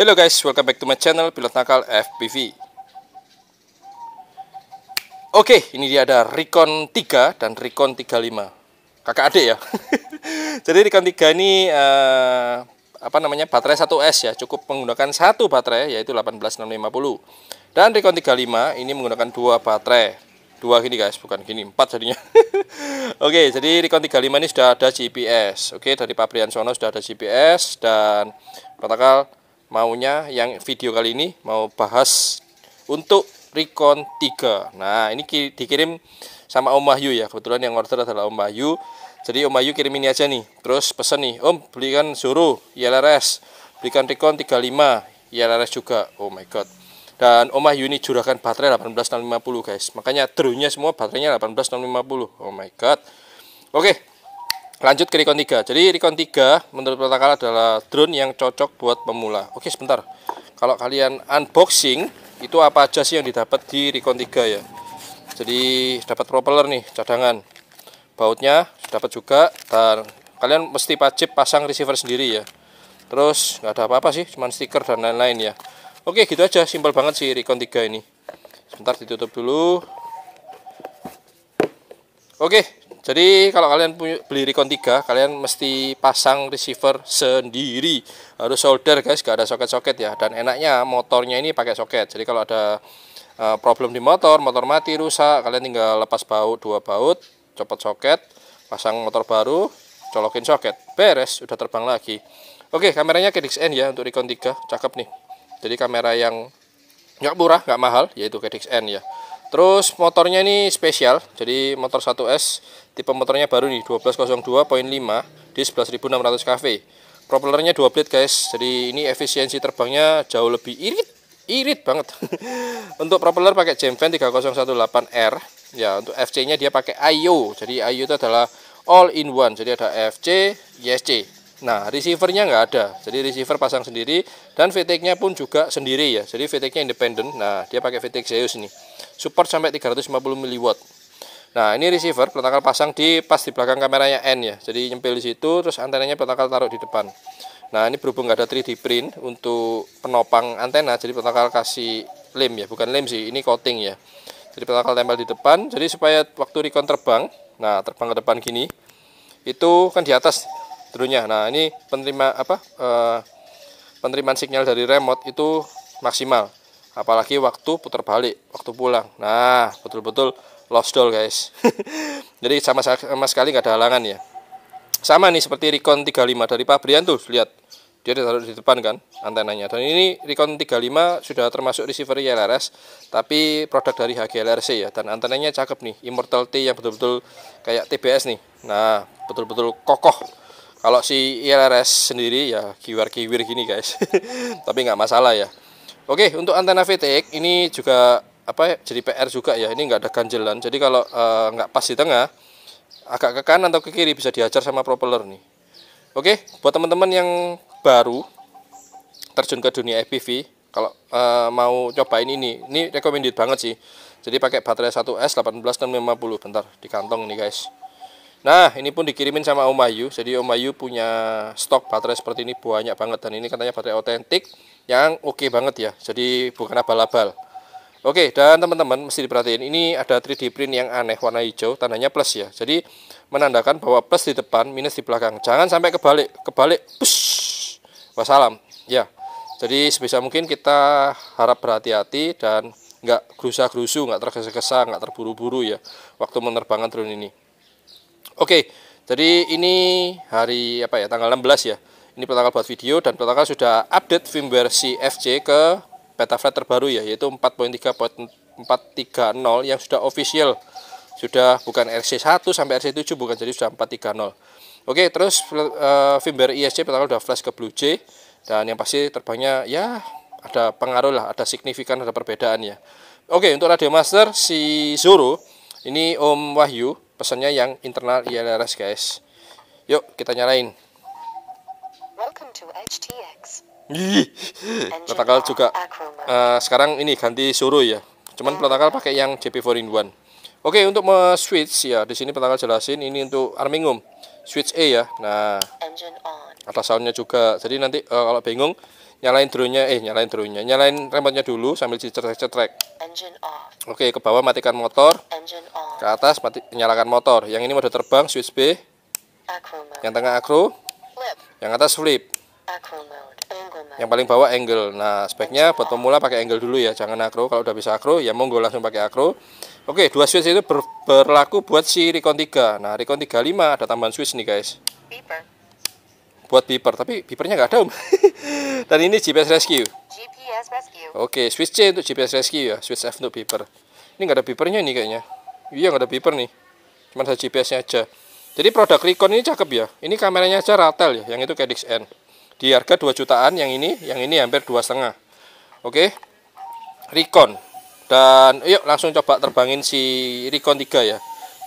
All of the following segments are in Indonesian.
Hello guys, welcome back to my channel Pilot Nakal FPV Oke, ini dia ada Recon 3 dan Recon 35 Kakak adik ya? Jadi Recon 3 ini uh, apa namanya baterai 1S ya. Cukup menggunakan satu baterai yaitu 18650 Dan Recon 35 ini menggunakan dua baterai. Dua gini guys, bukan gini, empat jadinya. Oke, jadi Recon 35 ini sudah ada GPS Oke, dari Pabrian Sono sudah ada GPS Dan protokol maunya yang video kali ini mau bahas untuk Recon 3 nah ini dikirim sama Om Wahyu ya. Kebetulan yang order adalah Om Wahyu. Jadi Om Wahyu kirim ini aja nih. Terus pesen nih Om belikan Zoro ILRS belikan Recon 35 ILRS juga. Oh my god. Dan Om Wahyu ini juragan baterai 18650 guys. Makanya drone semua baterainya 18650 oh my god. Oke Lanjut ke Recon 3. Jadi Recon 3 menurut protokol adalah drone yang cocok buat pemula. Oke, sebentar. Kalau kalian unboxing, itu apa aja sih yang didapat di Recon 3 ya? Jadi dapat propeller nih, cadangan. Bautnya dapat juga dan kalian mesti wajib pasang receiver sendiri ya. Terus nggak ada apa-apa sih, cuma stiker dan lain-lain ya. Oke, gitu aja, simpel banget sih Recon 3 ini. Sebentar ditutup dulu. Oke, jadi kalau kalian beli Recon 3, kalian mesti pasang receiver sendiri. Harus solder guys, gak ada soket-soket ya. Dan enaknya motornya ini pakai soket. Jadi kalau ada uh, problem di motor, motor mati, rusak, kalian tinggal lepas baut, dua baut, copot soket, pasang motor baru, colokin soket. Beres, udah terbang lagi. Oke, kameranya Kedix N ya untuk Recon 3, cakep nih. Jadi kamera yang nggak murah, nggak mahal, yaitu Kedix N ya. Terus motornya ini spesial, jadi motor 1S tipe motornya baru nih 1202.5 di 11.600 kV. Propellernya dua blade guys, jadi ini efisiensi terbangnya jauh lebih irit, irit banget. untuk propeller pakai Gemfan 3018R, ya untuk FC-nya dia pakai IO, jadi IO itu adalah all in one, jadi ada FC, ISC. Nah, receivernya nggak ada, jadi receiver pasang sendiri dan VTX-nya pun juga sendiri ya. Jadi VTX-nya independen. Nah, dia pakai VTX Zeus ini. Support sampai 350 mW. Nah, ini receiver protokol pasang di pas di belakang kameranya N ya. Jadi nyempil di situ, terus antenanya protokol taruh di depan. Nah, ini berhubung nggak ada 3D print untuk penopang antena, jadi protokol kasih lem ya, bukan lem sih, ini coating ya. Jadi protokol tempel di depan, jadi supaya waktu recon terbang, nah terbang ke depan gini, itu kan di atas drone Nah, ini penerima apa uh, penerimaan sinyal dari remote itu maksimal. Apalagi waktu putar balik, waktu pulang. Nah, betul-betul lost doll guys. Jadi sama sama sekali nggak ada halangan ya. Sama nih seperti Recon 35 dari Pabrian tuh, lihat. Dia ditaruh di depan kan antenanya. Dan ini Recon 35 sudah termasuk receiver ILRS, tapi produk dari HGLRC ya. Dan antenanya cakep nih, Immortal T yang betul-betul kayak TBS nih. Nah, betul-betul kokoh kalau si ILRS sendiri ya kiwir-kiwir gini guys. Tapi nggak masalah ya. Oke, untuk antena VTX ini juga apa ya, jadi PR juga ya. Ini nggak ada ganjelan. Jadi kalau uh, nggak pas di tengah, agak ke kanan atau ke kiri bisa diajar sama propeller nih. Oke, buat teman-teman yang baru terjun ke dunia FPV, kalau uh, mau cobain ini, ini recommended banget sih. Jadi pakai baterai 1S 18650 bentar di kantong nih guys. Nah, ini pun dikirimin sama Om Ayu. Jadi Om Ayu punya stok baterai seperti ini banyak banget dan ini katanya baterai otentik yang oke okay banget ya. Jadi bukan abal-abal. Oke, dan teman-teman mesti diperhatiin ini ada 3D print yang aneh warna hijau, tandanya plus ya. Jadi menandakan bahwa plus di depan, minus di belakang. Jangan sampai kebalik, kebalik. Push. Wassalam. Ya. Jadi sebisa mungkin kita harap berhati-hati dan nggak gerusa-gerusu, nggak tergesa-gesa, nggak terburu-buru ya waktu menerbangkan drone ini. Oke, jadi ini hari apa ya tanggal 16 ya. Ini protokol buat video dan protokol sudah update firmware si FC ke beta flight terbaru ya yaitu 4.3.430 yang sudah official. Sudah bukan RC1 sampai RC7 bukan jadi sudah 430. Oke, terus uh, firmware ISC protokol sudah flash ke Blue J dan yang pasti terbangnya ya ada pengaruh lah, ada signifikan ada perbedaan ya. Oke, untuk radio master si Zoro ini Om Wahyu pesannya yang internal ILRS guys. Yuk kita nyalain. Welcome to HTX protokol juga uh, sekarang ini ganti suruh ya. Cuman protokol pakai yang JP4 in 1 oke untuk switch ya di sini protokol jelasin ini untuk armingum switch A ya nah. Ada soundnya juga. Jadi nanti uh, kalau bingung nyalain drone-nya eh nyalain drone-nya. Nyalain remote-nya dulu sambil dicetrek-cetrek. Oke ke bawah matikan motor. Ke atas mati, nyalakan motor. Yang ini mode terbang switch B. Yang tengah acro. Yang atas flip. Yang paling bawah angle. Nah speknya buat pemula pakai angle dulu ya. Jangan acro. Kalau udah bisa acro ya monggo langsung pakai acro. Oke dua switch itu ber berlaku buat si Recon 3 nah Recon 35 ada tambahan switch nih guys. Beeper. Buat beeper tapi beepernya nggak ada om. Dan ini GPS rescue. GPS rescue. Oke switch C untuk GPS rescue ya switch F untuk beeper ini nggak ada beepernya nih kayaknya. Iya nggak ada beeper nih. Cuma ada GPS nya aja. Jadi produk Recon ini cakep ya. Ini kameranya aja ratel ya yang itu Cadix N. Di harga 2 jutaan yang ini yang ini hampir dua setengah. Oke Recon. Dan yuk langsung coba terbangin si Recon 3 ya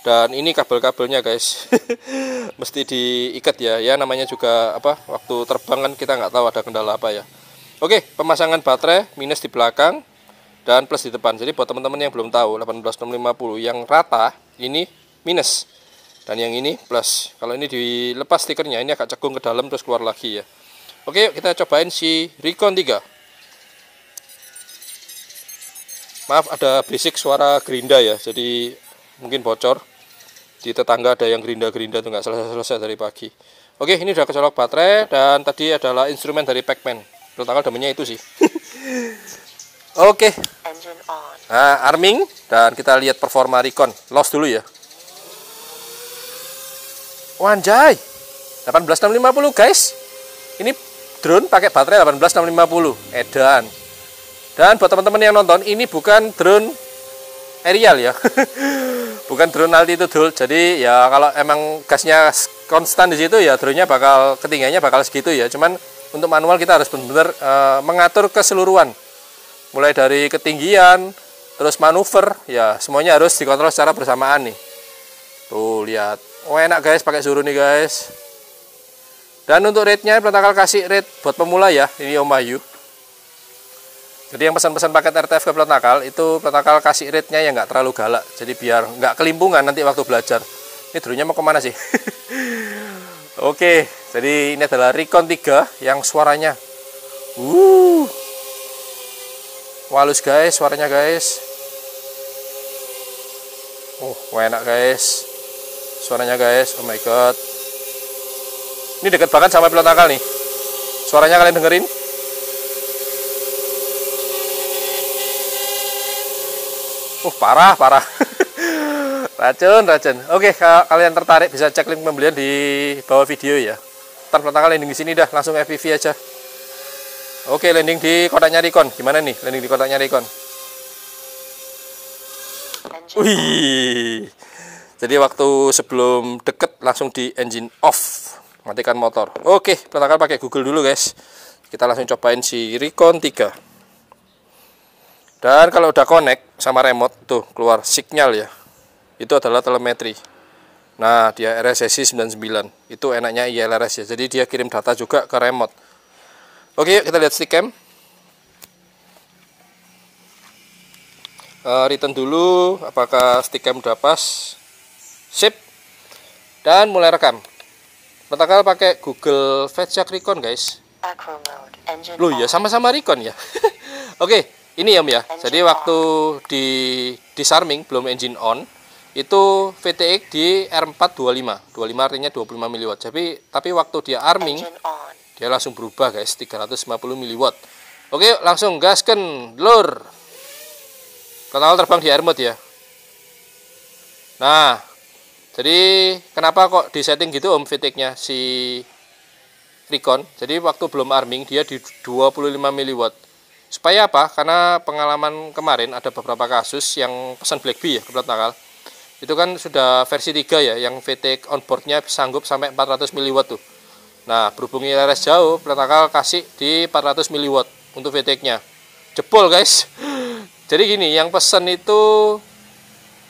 dan ini kabel-kabelnya guys. Mesti diikat ya. Ya namanya juga apa waktu terbang kan kita nggak tahu ada kendala apa ya. Oke pemasangan baterai minus di belakang dan plus di depan. Jadi buat teman-teman yang belum tahu 18650 yang rata ini minus. Dan yang ini plus. Kalau ini dilepas stikernya ini agak cekung ke dalam terus keluar lagi ya. Oke, kita cobain si Recon 3. Maaf ada basic suara gerinda ya, jadi mungkin bocor. Di tetangga ada yang gerinda-gerinda tuh nggak selesai-selesai dari pagi. Oke, ini udah kecolok baterai dan tadi adalah instrumen dari Pacman. Tanggal namanya itu sih. Oke. Nah, arming dan kita lihat performa Recon. Lost dulu ya. Wanjay. 18650 guys. Ini drone pakai baterai 18650 edan dan buat teman-teman yang nonton ini bukan drone aerial ya. Bukan drone altitude. Jadi ya kalau emang gasnya konstan di situ ya drone-nya bakal ketinggiannya bakal segitu ya. Cuman untuk manual kita harus benar-benar uh, mengatur keseluruhan. Mulai dari ketinggian terus manuver ya semuanya harus dikontrol secara bersamaan nih. Tuh lihat. Oh enak guys pakai suruh nih guys. Dan untuk rate-nya Pletakal kasih rate buat pemula ya, ini Om Ayu. Jadi yang pesan-pesan paket RTF ke Pletakal itu Pletakal kasih rate-nya yang nggak terlalu galak. Jadi biar nggak kelimpungan nanti waktu belajar. Ini dulunya mau ke mana sih? Oke, jadi ini adalah Recon 3 yang suaranya uh walus guys, suaranya guys. Oh, enak guys. Suaranya guys. Oh my god. Ini dekat banget sama pilot akal nih. Suaranya kalian dengerin? Uh, parah, parah. racun, racun. Oke, kalian tertarik bisa cek link pembelian di bawah video ya. Ntar akal landing di sini dah, langsung FPV aja. Oke, landing di kotaknya Recon. Gimana nih landing di kotaknya Recon? Wih. Jadi waktu sebelum deket langsung di engine off matikan motor oke pertama pakai Google dulu guys kita langsung cobain si Recon 3 dan kalau udah connect sama remote tuh keluar signal ya. Itu adalah telemetri. Nah dia RSSI 99 itu enaknya ILRS ya. Jadi dia kirim data juga ke remote. Oke kita lihat stick cam uh, return dulu apakah stick cam udah pas? Sip. Dan mulai rekam. Pertama pakai Google Fetch Recon guys. Loh ya sama-sama Recon ya. Oke, ini ya Om ya. Jadi waktu di disarming belum engine on itu VTX di R425. 25 artinya 25 mW. Tapi tapi waktu dia arming dia langsung berubah guys 350 mW. Oke, langsung gaskan lur. Total terbang di air mode ya. Nah, jadi kenapa kok di setting gitu om VTX-nya si Recon? Jadi waktu belum arming dia di 25 mW. Supaya apa? Karena pengalaman kemarin ada beberapa kasus yang pesan Blackbee ya kebetulan tanggal. Itu kan sudah versi 3 ya yang VTX onboardnya sanggup sampai 400 mW tuh. Nah, berhubung ILRS jauh, Pletakal kasih di 400 mW untuk VTX-nya. Jebol guys. Jadi gini, yang pesan itu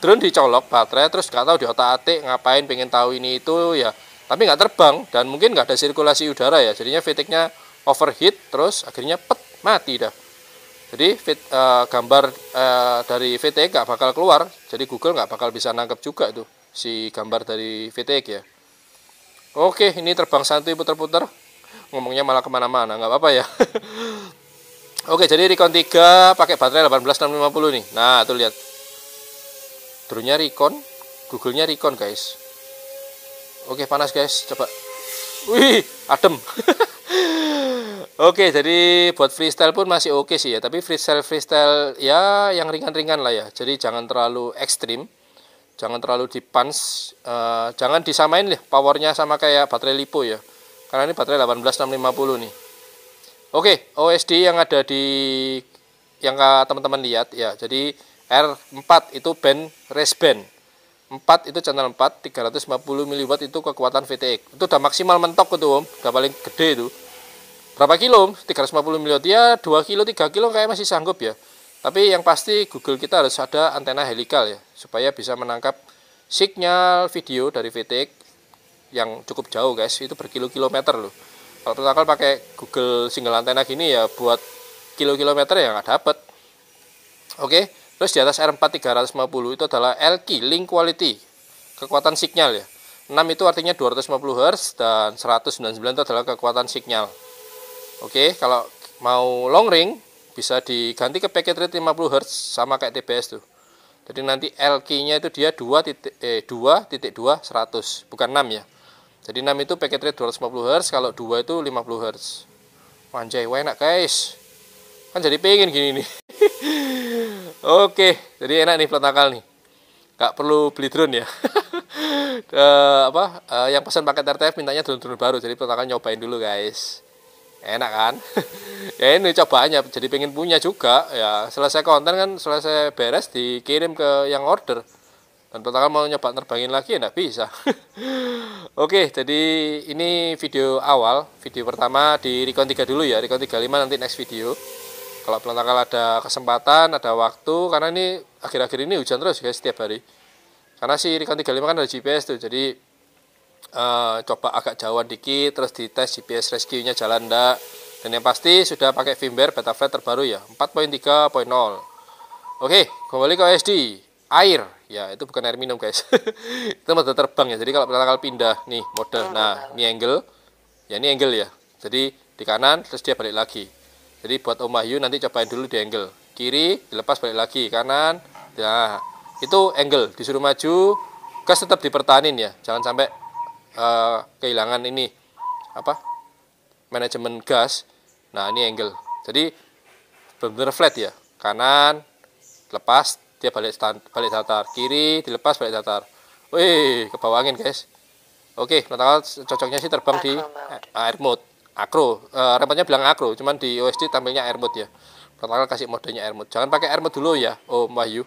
drone dicolok baterai terus nggak tahu di otak atik ngapain pengen tahu ini itu ya tapi nggak terbang dan mungkin nggak ada sirkulasi udara ya jadinya VTX-nya overheat terus akhirnya pet mati dah jadi fit, uh, gambar uh, dari VTX nggak bakal keluar. Jadi Google nggak bakal bisa nangkep juga itu si gambar dari VTX ya. Oke ini terbang santuy puter-puter. Ngomongnya malah ke mana-mana nggak apa-apa ya. Oke jadi Recon 3 pakai baterai 18650 nih. Nah tuh lihat. Drone-nya Recon Google-nya Recon guys. Oke panas guys. Coba. Wih adem Oke, jadi buat freestyle pun masih oke sih ya. Tapi freestyle freestyle ya yang ringan-ringan lah ya. Jadi jangan terlalu ekstrim, jangan terlalu di punch, uh, jangan disamain nih powernya sama kayak baterai lipo ya. Karena ini baterai 18650 nih. Oke, OSD yang ada di yang teman-teman lihat ya. Jadi R4 itu band race band. 4 itu channel 4 350 mW itu kekuatan VTX. Itu udah maksimal mentok itu Om, udah paling gede itu berapa kilo? 350 mW ya 2 kilo 3 kilo kayak masih sanggup ya. Tapi yang pasti Google kita harus ada antena helikal ya supaya bisa menangkap sinyal video dari VTX yang cukup jauh guys. Itu berkilo-kilometer loh. Kalau protokol pakai Google single antena gini ya buat kilo-kilometer ya nggak dapet. Oke terus di atas R4 350 itu adalah LQ link quality kekuatan sinyal ya. 6 itu artinya 250 Hz dan 199 itu adalah kekuatan sinyal Oke, kalau mau long ring bisa diganti ke packet rate 50 Hz sama kayak TBS tuh. Jadi nanti LQ-nya itu dia 2 titik eh 2 titik 2 100, bukan 6 ya. Jadi 6 itu packet rate 250 Hz, kalau 2 itu 50 Hz. Manjai, enak guys. Kan jadi pengen gini nih. Oke, jadi enak nih pelantakal nih. Gak perlu beli drone ya. uh, apa uh, yang pesan paket RTF mintanya drone-drone baru jadi pelantakal nyobain dulu guys enak kan? Ya ini cobaannya jadi pengen punya juga. Ya selesai konten kan selesai beres dikirim ke yang order. Dan pertama mau nyoba terbangin lagi ya bisa. Oke jadi ini video awal. Video pertama di Recon 3 dulu ya. Recon 35 nanti next video. Kalau pelantangkal ada kesempatan ada waktu karena ini akhir-akhir ini hujan terus guys setiap hari. Karena si Recon 35 kan ada GPS tuh jadi uh, coba agak jauhan dikit terus dites GPS rescue-nya jalan ndak. Dan yang pasti sudah pakai firmware Betaflight terbaru ya 4.3.0 oke kembali ke SD air. Ya itu bukan air minum guys. Itu mode terbang ya jadi kalau pertama kali pindah nih mode. Nah ini angle. Ya ini angle ya. Jadi di kanan terus dia balik lagi. Jadi buat Om Wahyu nanti cobain dulu di angle. Kiri dilepas balik lagi. Kanan nah itu angle. Disuruh maju gas tetap dipertahanin ya. Jangan sampai uh, kehilangan ini apa manajemen gas. Nah ini angle. Jadi benar-benar flat ya. Kanan lepas dia balik stand, balik datar. Kiri dilepas balik datar. Wih ke bawah angin guys. Oke nah cocoknya sih terbang di air mode. Akro. Uh, remote bilang akro cuman di OSD tampilnya air mode ya. Pertama kasih modenya air mode. Jangan pakai air mode dulu ya oh Wahyu.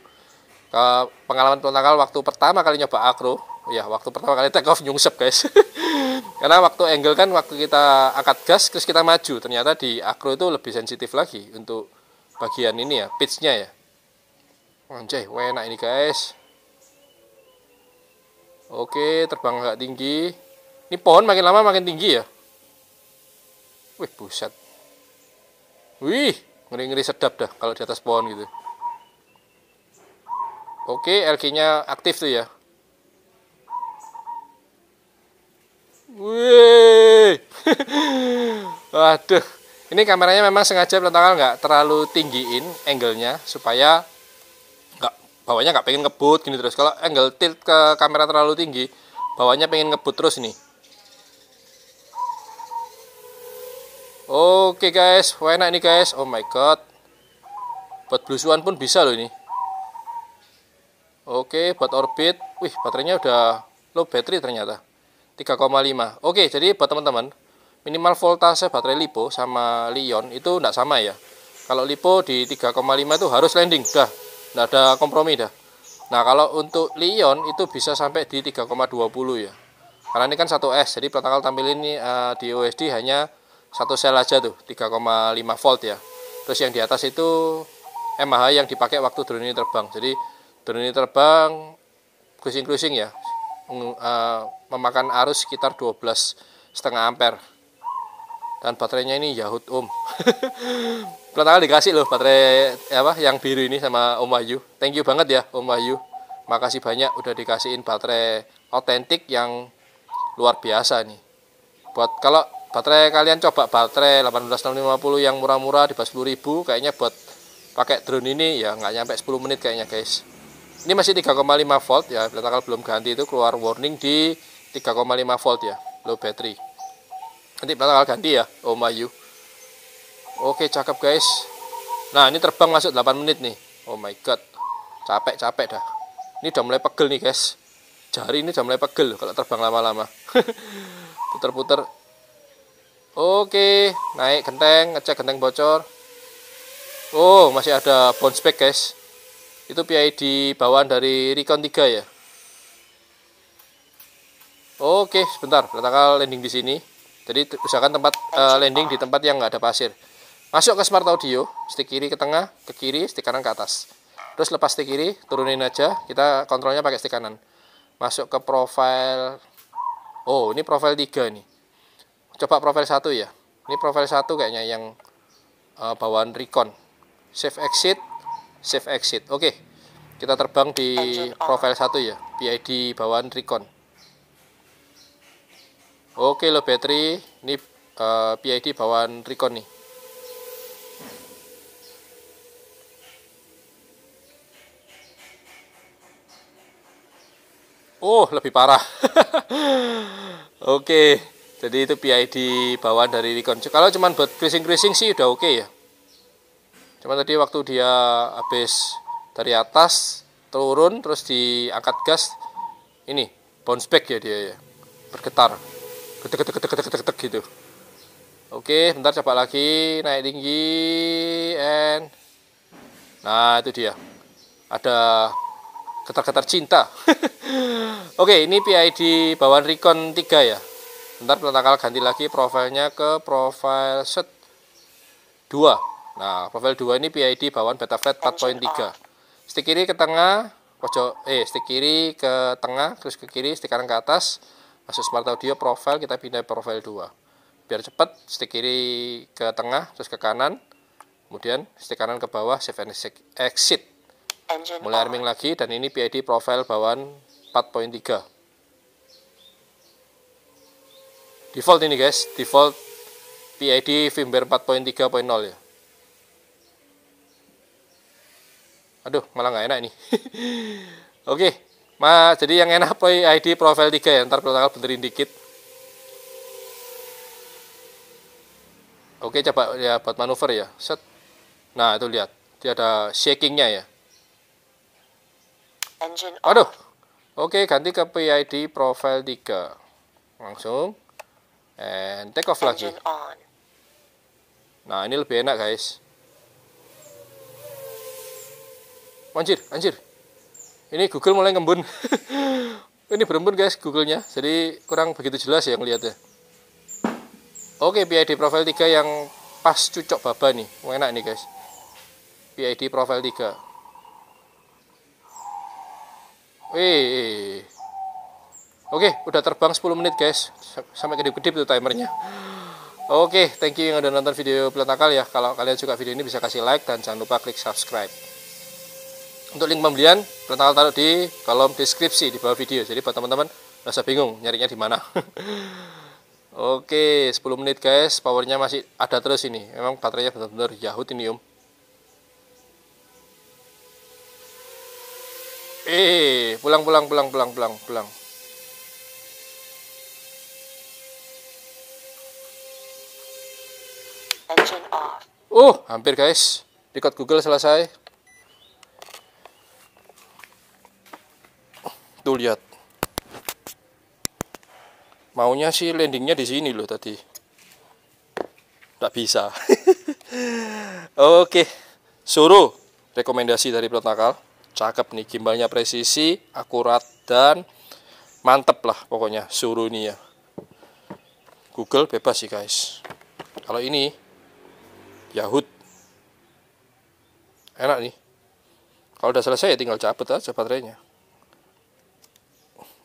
Ke pengalaman pertama waktu pertama kali nyoba akro ya waktu pertama kali take off nyungsep guys. Karena waktu angle kan waktu kita angkat gas terus kita maju. Ternyata di akro itu lebih sensitif lagi untuk bagian ini ya pitchnya ya. Anjay enak ini guys. Oke terbang agak tinggi. Ini pohon makin lama makin tinggi ya? Wih buset. Wih ngeri-ngeri sedap dah kalau di atas pohon gitu. Oke LG nya aktif tuh ya Wih. Waduh. Ini kameranya memang sengaja peletakan nggak terlalu tinggiin angle-nya supaya nggak bawahnya nggak pengen ngebut gini terus. Kalau angle tilt ke kamera terlalu tinggi, bawahnya pengen ngebut terus ini. Oke guys, wah enak ini guys. Oh my god. Buat blusuan pun bisa loh ini. Oke, buat orbit. Wih, baterainya udah low battery ternyata. 3,5 oke jadi buat teman-teman minimal voltase baterai lipo sama Lion itu tidak sama ya. Kalau lipo di 3,5 itu harus landing dah. Tidak ada kompromi dah. Nah kalau untuk Lion itu bisa sampai di 3,20 ya. Karena ini kan satu S jadi protokol tampil ini uh, di OSD hanya satu sel aja tuh 3,5 volt ya. Terus yang di atas itu MH yang dipakai waktu drone ini terbang. Jadi drone ini terbang cruising-cruising ya memakan arus sekitar 12 setengah ampere. Dan baterainya ini Yahut Om. Pertama dikasih loh baterai apa yang biru ini sama Om Wahyu. Thank you banget ya Om Wahyu. Makasih banyak udah dikasihin baterai otentik yang luar biasa nih buat kalau baterai kalian coba baterai 18650 yang murah-murah di bawah 10.000 kayaknya buat pakai drone ini ya nggak nyampe 10 menit kayaknya guys ini masih 3,5 volt ya. Kalau belum ganti itu keluar warning di 3,5 volt ya. Low battery nanti bakal ganti ya. Oh Mayu oke cakep guys. Nah ini terbang masuk 8 menit nih. Oh my god. Capek-capek dah. Ini udah mulai pegel nih guys. Jari ini udah mulai pegel kalau terbang lama-lama. Puter-puter. Oke naik genteng ngecek genteng bocor. Oh masih ada bounce back guys itu PID bawaan dari Recon 3 ya Oke, sebentar. Letakkan landing di sini. Jadi usahakan tempat uh, landing di tempat yang nggak ada pasir. Masuk ke smart audio, stick kiri ke tengah, ke kiri, stick kanan ke atas. Terus lepas stick kiri, turunin aja. Kita kontrolnya pakai stick kanan. Masuk ke profile. Oh, ini profile 3 nih. Coba profile 1 ya. Ini profile 1 kayaknya yang uh, bawaan Recon. Save exit, save exit. Oke. Kita terbang di profile 1 ya. PID bawaan Recon. Oke lo battery ini uh, eh, PID bawaan Recon nih. Oh, lebih parah. oke, jadi itu PID bawaan dari Recon. Kalau cuman buat cruising-cruising sih udah oke ya. Cuma tadi waktu dia habis dari atas turun terus diangkat gas ini bounce back ya dia ya bergetar. Ketek ketek ketek ketek ketek gitu. Oke bentar coba lagi naik tinggi and nah itu dia. Ada ketar-ketar cinta. Oke ini PID bawaan Recon 3 ya. Bentar pelakal ganti lagi profilnya ke profile set 2 nah profil 2 ini PID bawaan Betaflight 4.3 stick kiri ke tengah pojok eh stick kiri ke tengah terus ke kiri stick kanan ke atas. Masuk smart audio profile kita pindah profile 2 biar cepat stick kiri ke tengah terus ke kanan. Kemudian stick kanan ke bawah save and exit. Mulai arming lagi dan ini PID profile bawaan 4.3 default ini guys. Default PID firmware 4.3.0 ya aduh malah nggak enak ini oke okay. Ma, jadi yang enak play ID profile 3 ya, ntar protokol benerin dikit. Oke, coba ya buat manuver ya. Set. Nah, itu lihat. Dia ada shakingnya ya. Aduh. Oke, ganti ke PID profile 3. Langsung. And take off lagi. Nah, ini lebih enak, guys. Anjir, anjir ini Google mulai ngembun ini berembun guys Googlenya jadi kurang begitu jelas ya ngeliatnya oke PID profile 3 yang pas cucok baba nih enak nih guys PID profile 3 Wih. Oke, udah terbang 10 menit guys. Sampai kedip-kedip tuh timernya. Oke, thank you yang udah nonton video Pelantakal ya. Kalau kalian suka video ini bisa kasih like dan jangan lupa klik subscribe. Untuk link pembelian, pertama taruh di kolom deskripsi di bawah video. Jadi buat teman-teman rasa bingung nyarinya di mana. Oke, 10 menit guys, powernya masih ada terus ini. Memang baterainya benar-benar Yahoo ini om. Eh, pulang pulang pulang pulang pulang pulang. Oh, hampir guys. Record Google selesai. Tuh lihat. Maunya sih landingnya di sini loh tadi. Tidak bisa. Oke. Suruh rekomendasi dari pilot nakal. Cakep nih gimbalnya presisi, akurat dan mantep lah pokoknya suruh ini ya. Google bebas sih guys. Kalau ini Yahoo enak nih. Kalau udah selesai ya tinggal cabut aja baterainya.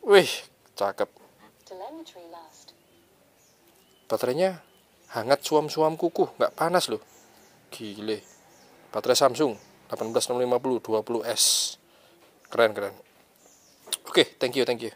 Wih, cakep. Baterainya hangat suam-suam kuku, nggak panas loh. Gile. Baterai Samsung 18650 20S. Keren keren. Oke, okay, thank you, thank you.